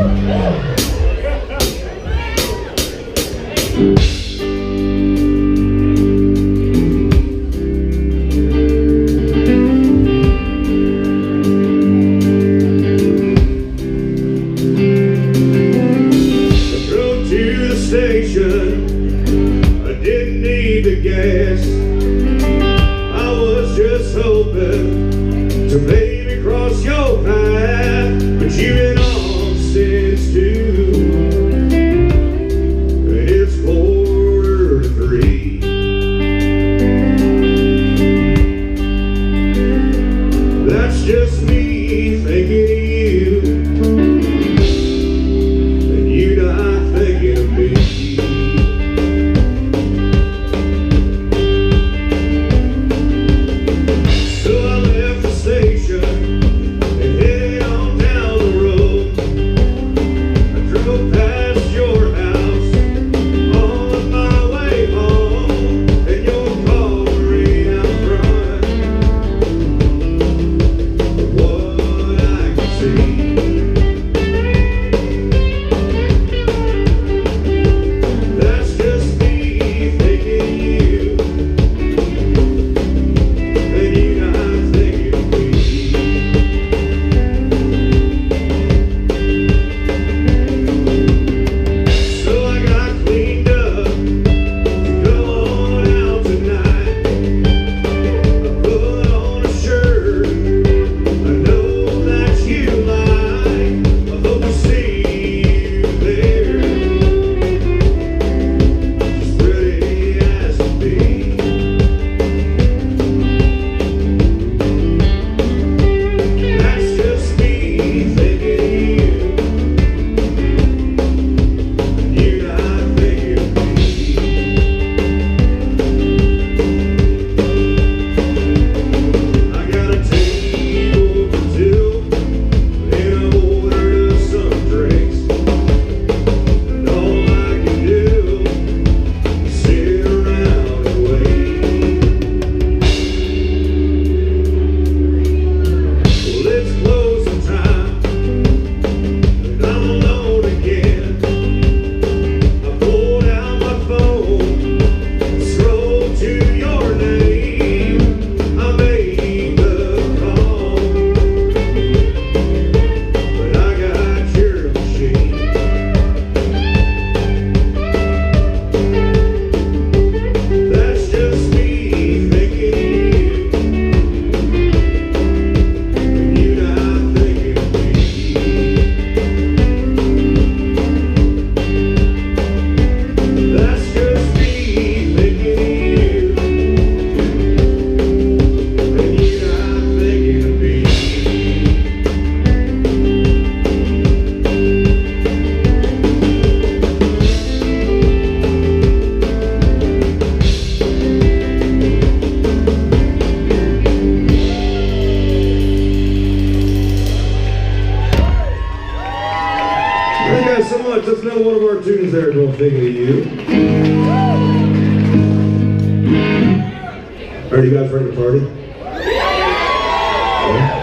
Woo! still one of our tunes there, Don't Think of You. Are you guys ready to party? Yeah.